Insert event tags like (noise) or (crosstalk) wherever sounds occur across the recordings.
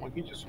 Помогите с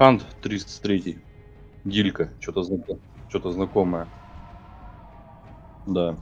Хант 33. Дилька. Что-то что знакомое. Да.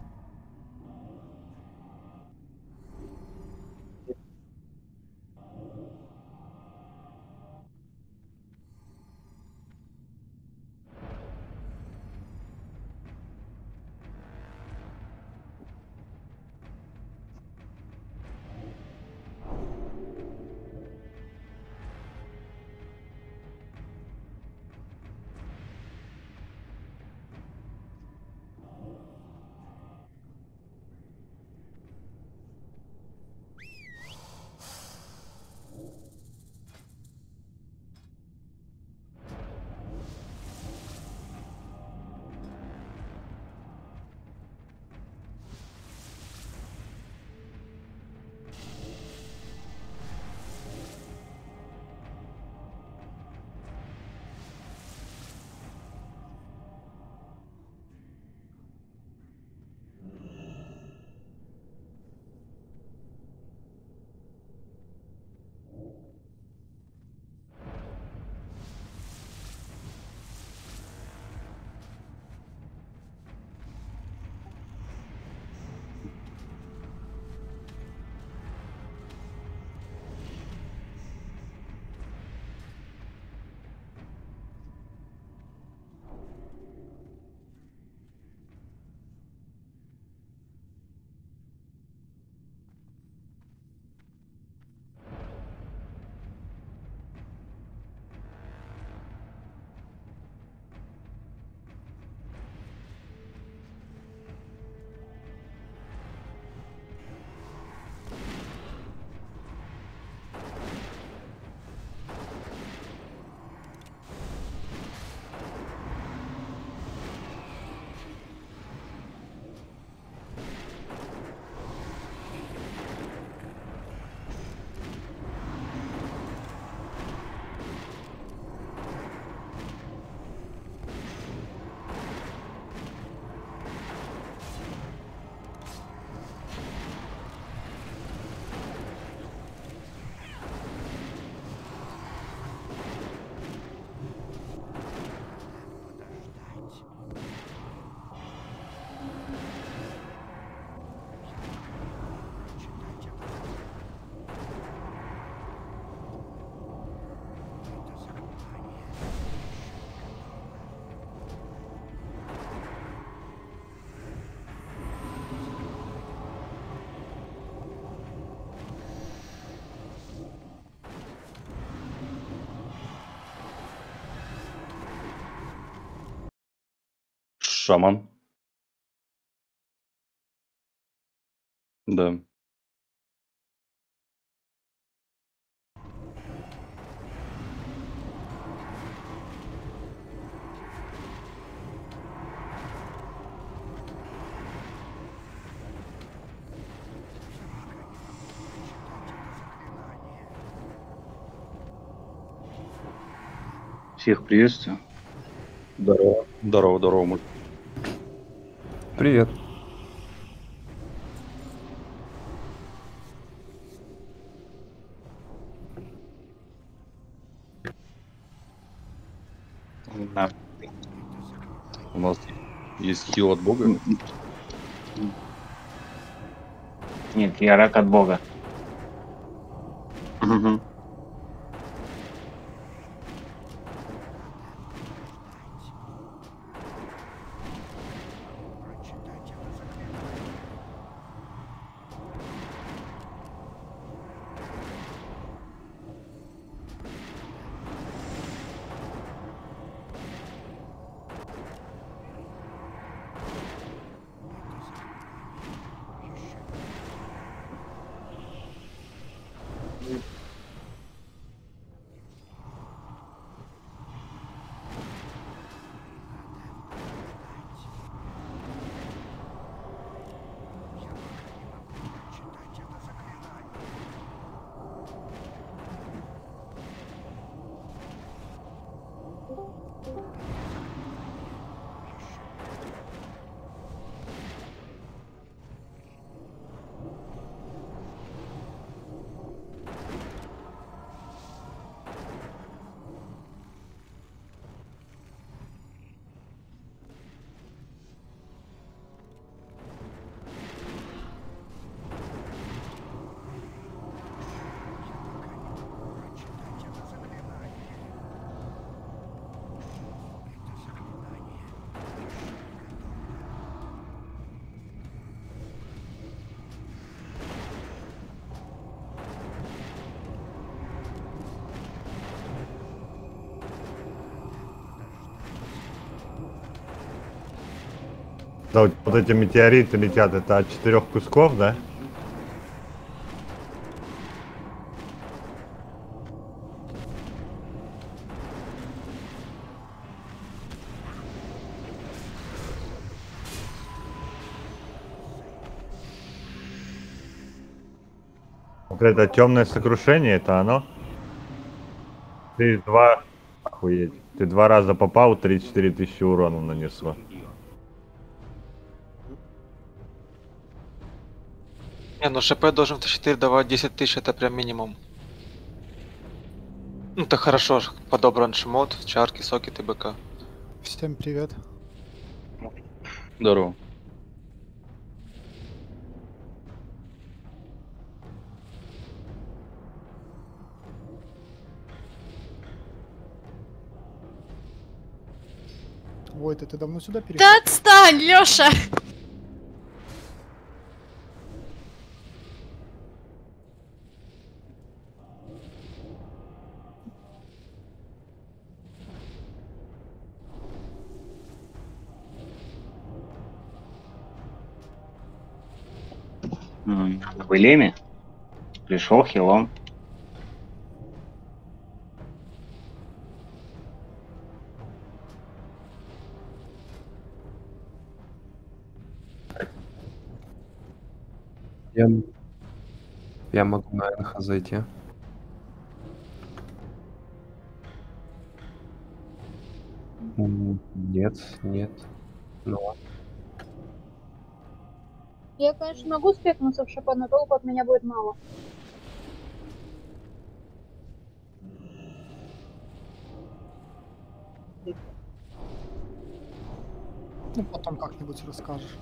Шаман. Да. Всех приветствую. Здорово. Здорово, здорово. Привет. Да. У нас есть хил от бога. Нет, я рак от бога. Мгм. Да, вот, эти метеориты летят, это от четырех кусков, да? Это темное сокрушение, это оно? Ты два... Охуеть. Ты два раза попал, 34 тысячи урона нанесло. Не, ну ШП должен в Т4 давать 10 тысяч, это прям минимум. Ну это хорошо, подобран шмот, чарки, соки, ТБК. Всем привет. Здорово. Ой, ты, ты давно сюда перешел? Да отстань, Лёша! В Элеме. Пришел хилом. Я, я могу на НХ зайти. Нет, нет. Ну ладно. Я, конечно, могу спекнуться в шипа, но толку от меня будет мало. Ну, потом как-нибудь расскажешь.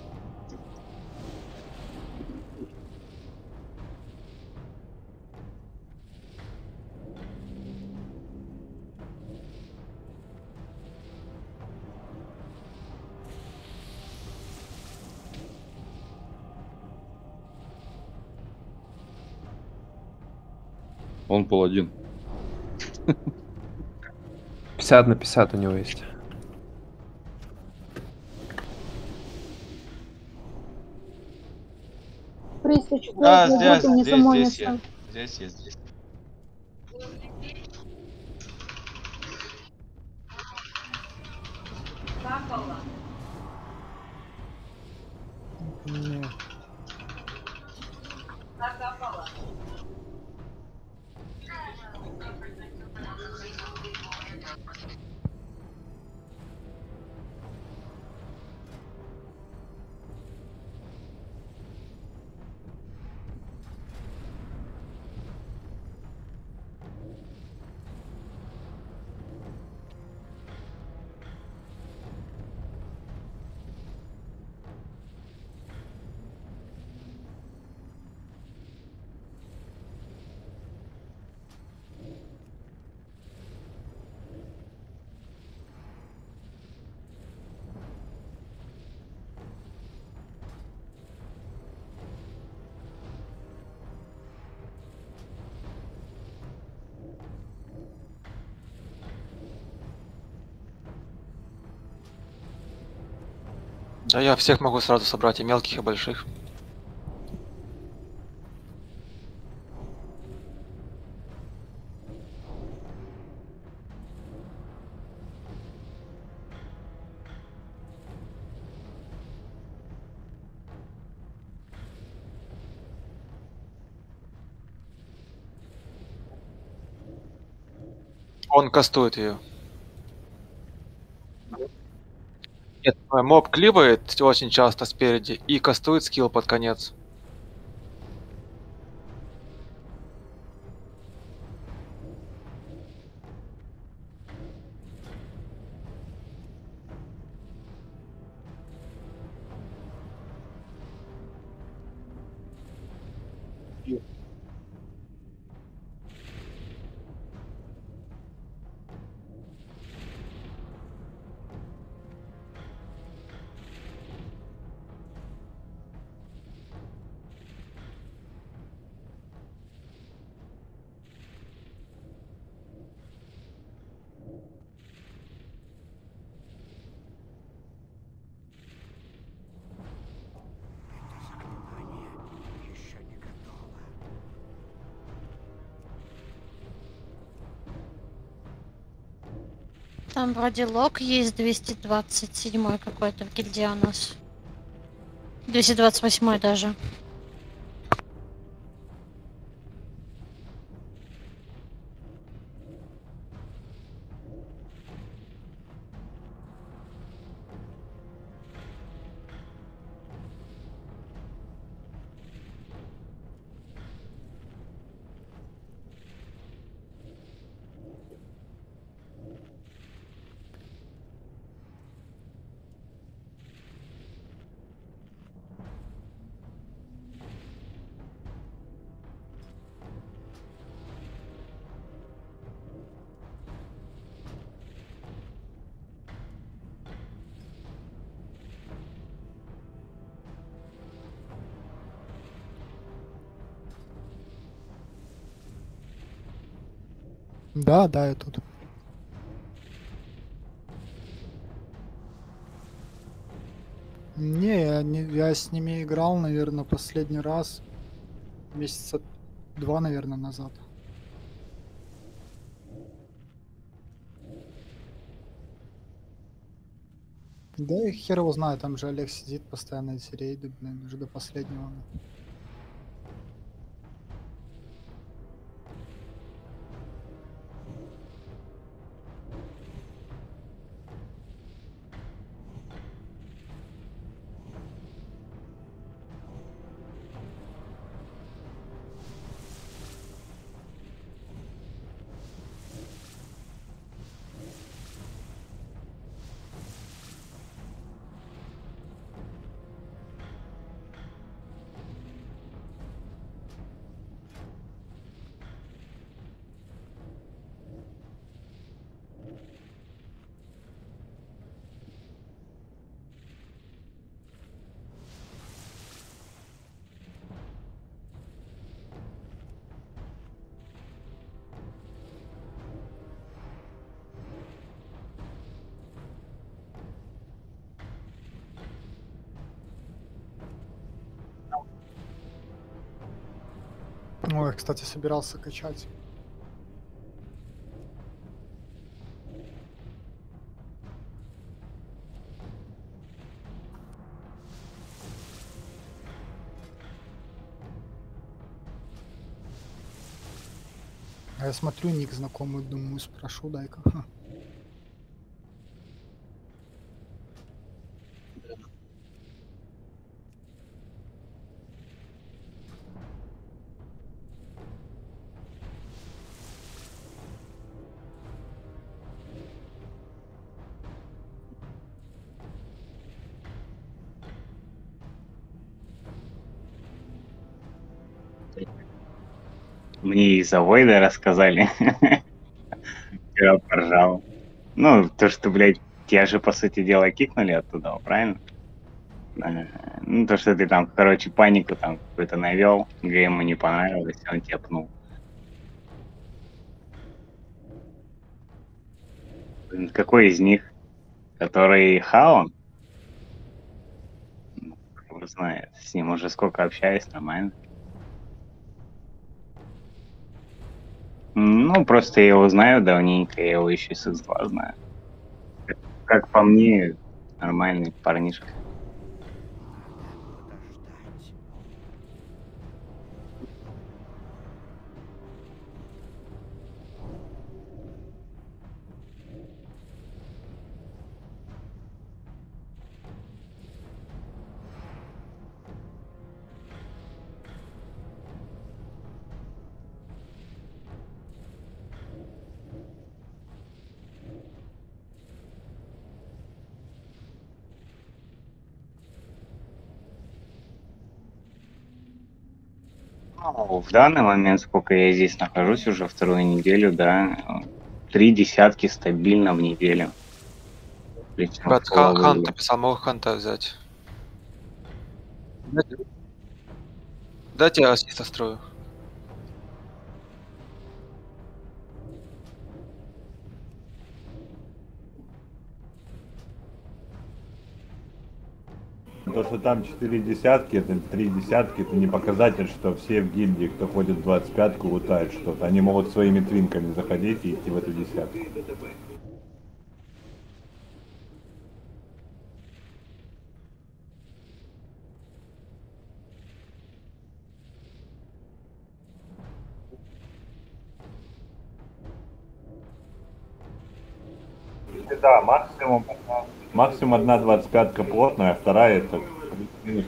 Он паладин. 50 на 50 у него есть. Да, здесь, здесь, здесь я. Здесь я, здесь. Да я всех могу сразу собрать, и мелких, и больших. Он кастует ее. Нет, э, моб кливает очень часто спереди и кастует скилл под конец. Там вроде лог есть 227 какой-то в гильдии у нас. 228 даже. Да, да, я тут. Не, я, не, я с ними играл, наверное, последний раз месяца два, наверное, назад. Да и хер его знает, там же Олег сидит постоянно эти рейды, блин, уже до последнего. Ой, кстати, собирался качать. А я смотрю, ник знакомый, думаю, спрошу, дай-ка. Мне из-за Войда рассказали. (laughs) Я поржал. Ну, то, что, блядь, тебя же, по сути дела, кикнули оттуда, правильно? Ну, то, что ты там, короче, панику там какую-то навел, ему не понравилось, он тебя пнул. Какой из них? Который Хаон? Ну, кто знает. С ним уже сколько общаюсь, нормально. Ну, просто я его знаю давненько, я его еще с X2 знаю. Как по мне, нормальный парнишка. В данный момент, сколько я здесь нахожусь уже вторую неделю, да, три десятки стабильно в неделю. Причем Ребят, в ха- половину. ханта писал, могу ханта взять. Дайте, дайте я ассиста строю. если там четыре десятки, это три десятки, это не показатель, что все в гильдии, кто ходит в 25-ку, лутают что-то. Они могут своими твинками заходить и идти в эту десятку. Да, максимум, максимум одна двадцать пятка плотная, а вторая это минус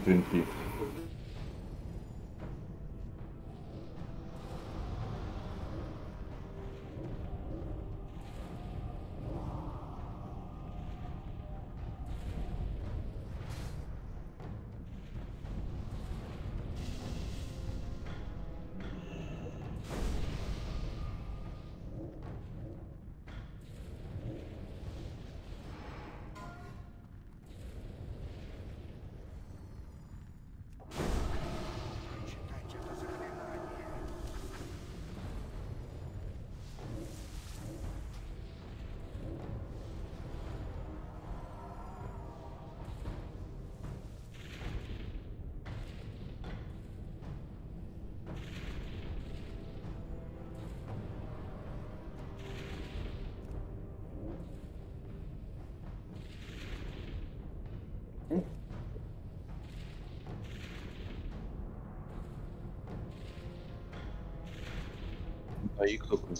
их какой?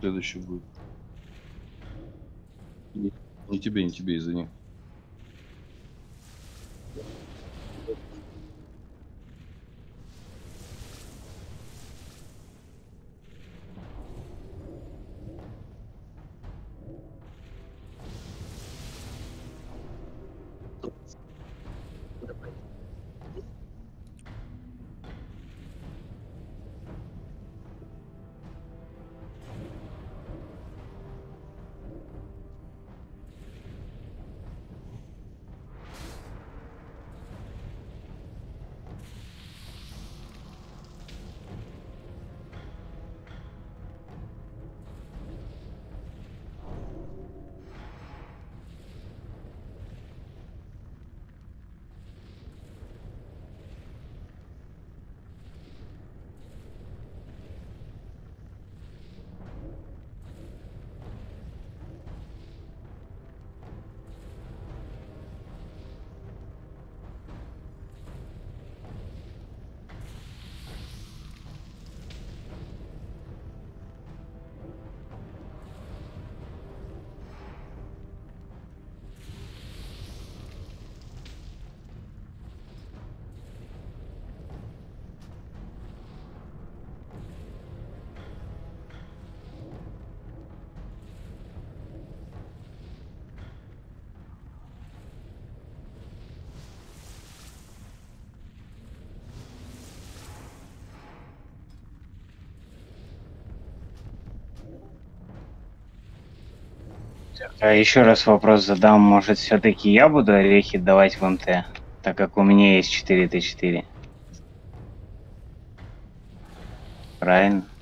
Следующий будет. Не, не тебе, не тебе, извини. А еще раз вопрос задам. Может, все-таки я буду орехи давать в МТ, так как у меня есть 4Т4? Правильно?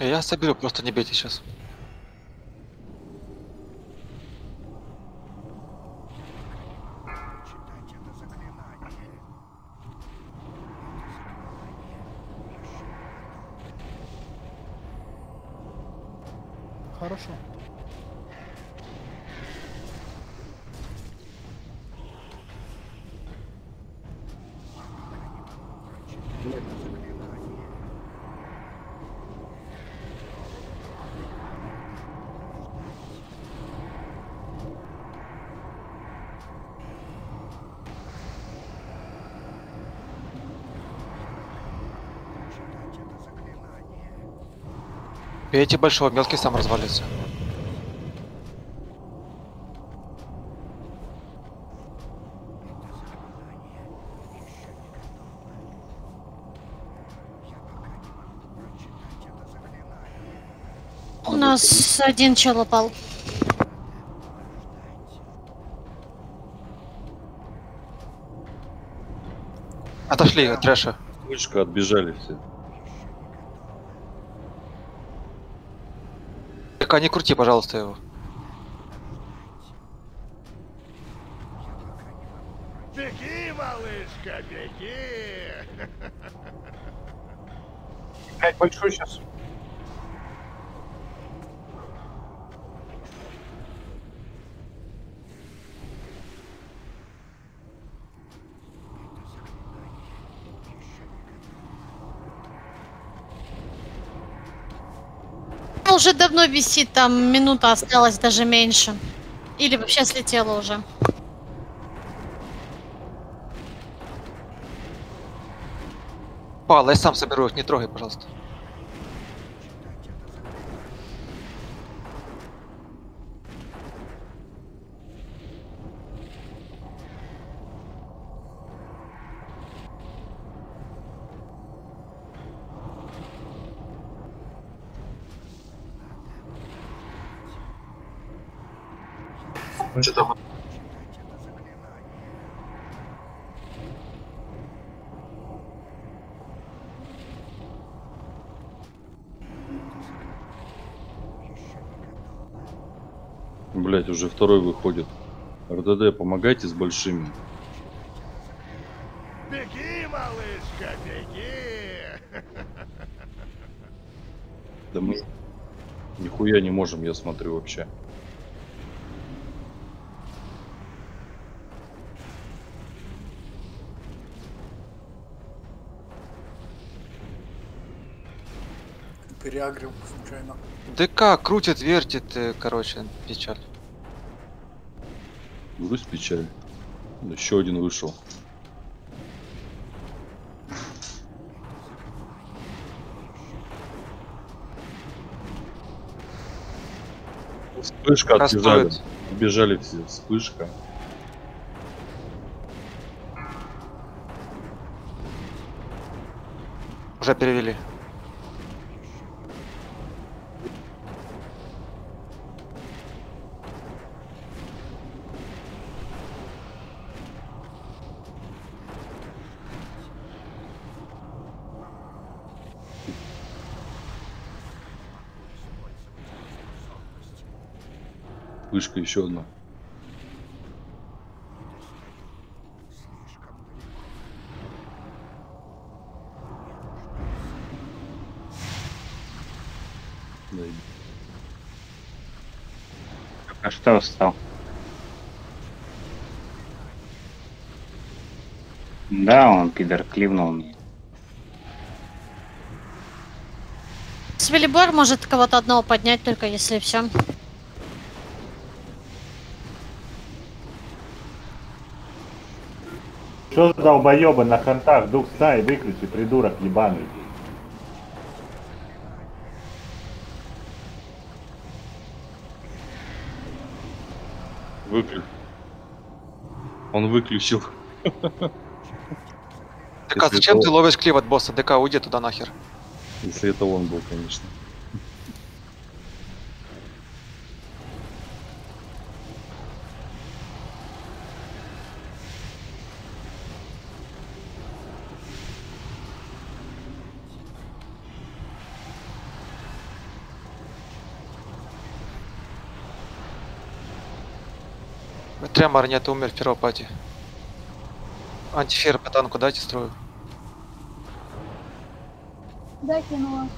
Я соберу, просто не бейте сейчас. Хорошо. Бейте большого, мелкий сам развалится. У нас один чел упал. Отошли от трэша. Вспышка, отбежали все. ДК, не крути, пожалуйста, его. Беги, малышка, беги! Блять, большой сейчас. Уже давно висит, там минута осталась, даже меньше. Или вообще слетела уже. Пал, я сам соберу их, не трогай, пожалуйста. Что-то Блять, уже второй выходит. РДД, помогайте с большими. Беги, малышка, беги! (laughs) Да мы нихуя не можем, я смотрю вообще. Переагрил случайно. ДК крутит, вертит, э, короче, печаль. Грусть печаль. Еще один вышел. Вспышка отбежали. Отбежали все. Вспышка. Уже перевели. Вспышка еще одна. А что встал? Да, он пидор кливнул мне. Свелибор может кого-то одного поднять, только если все. Что за долбоебы на хантах? Дух стай, выключи, придурок ебаный. Выключ. Он выключил. ДК, Если зачем ты ловишь клив от босса? ДК, уйди туда нахер. Если это он был, конечно. Тремор нет, умер в первой пати. Антифер по танку дайте строю. Да, кинула.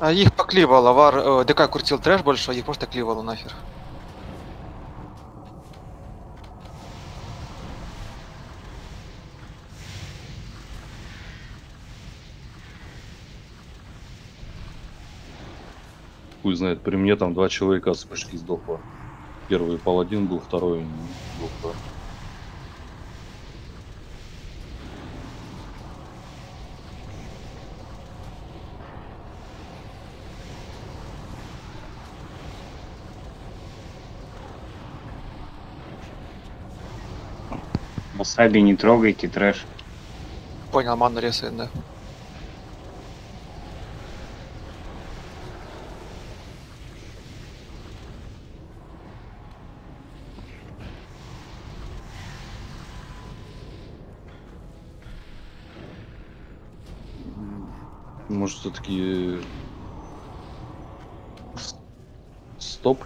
А их покливало, вар, э, ДК крутил трэш больше, а их просто кливало нахер. Хуй знает, при мне там два человека с пышки сдохло. Первый паладин был, второй доктор. Васаби не трогайте, трэш. Понял, ману ресает, да. Может, все-таки... Стоп.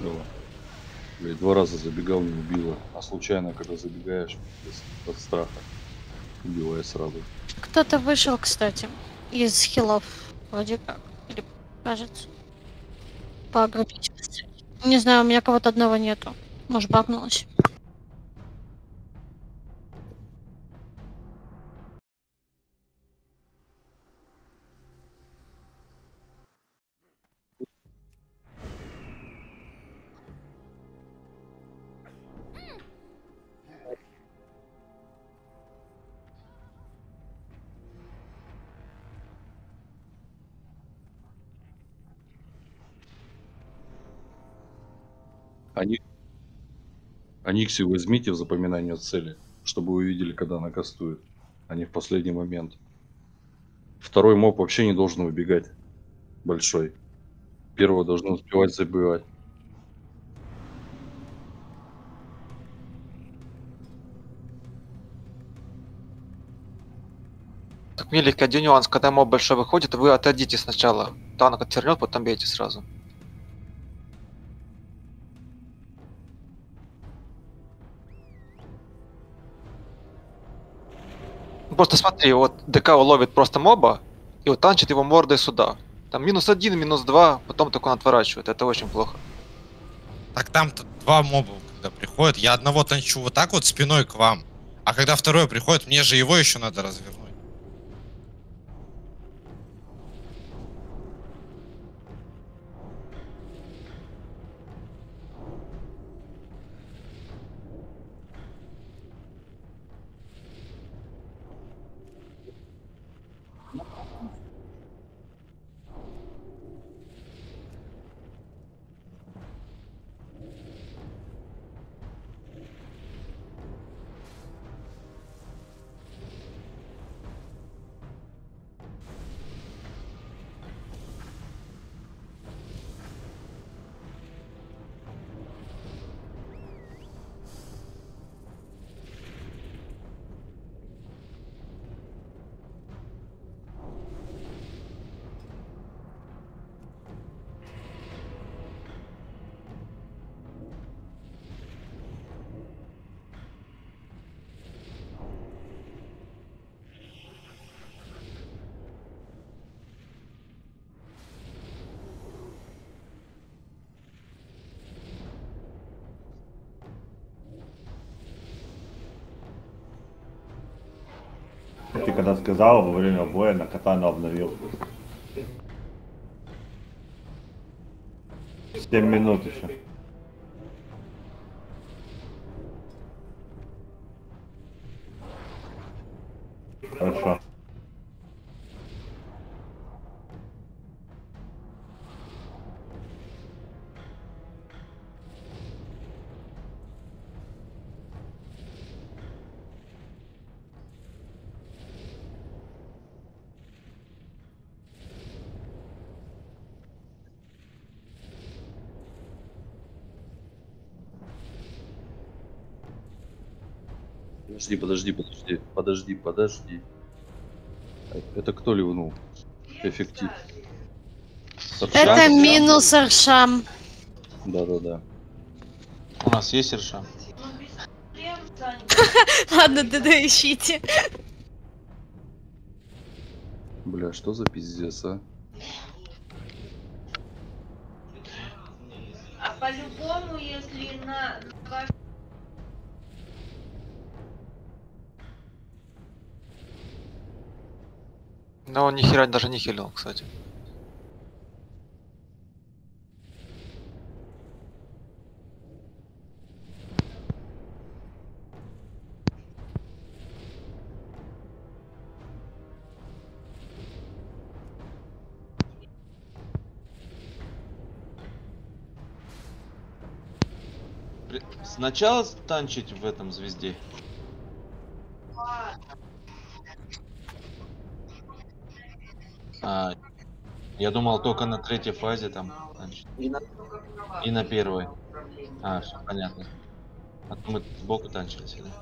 Было. Блядь, два раза забегал, не убило. А случайно, когда забегаешь, от страха, убивая сразу. Кто-то вышел, кстати, из хилов. Вроде как. Или кажется. Погрузить. Не знаю, у меня кого-то одного нету. Может, багнулось. Аникси возьмите в запоминание цели, чтобы вы увидели, когда она кастует, а не в последний момент. Второй моб вообще не должен выбегать большой. Первого должны успевать забивать. Так миленький один нюанс, когда моб большой выходит, вы отойдите сначала. Танк отвернет, потом бейте сразу. Просто смотри, вот ДК ловит просто моба, и вот танчит его мордой сюда. Там минус один, минус два, потом только он отворачивает. Это очень плохо. Так там-то два моба, когда приходят. Я одного танчу вот так вот спиной к вам. А когда второй приходит, мне же его еще надо развернуть. Ты когда сказал, во время боя на катану обновил. 7 минут еще. Хорошо. Подожди, подожди, подожди, подожди, подожди. Это кто ливнул? Эффектив. Это минус Аршам. Да-да-да. У нас есть Ирша? (laughs) Ладно, да ищите. Бля, что за пиздец? А Но он ни хера даже не хилил, кстати. Сначала танчить в этом звезде. А, я думал только на третьей фазе там танчить. И на первой. А, все понятно. А то мы сбоку танчили всегда.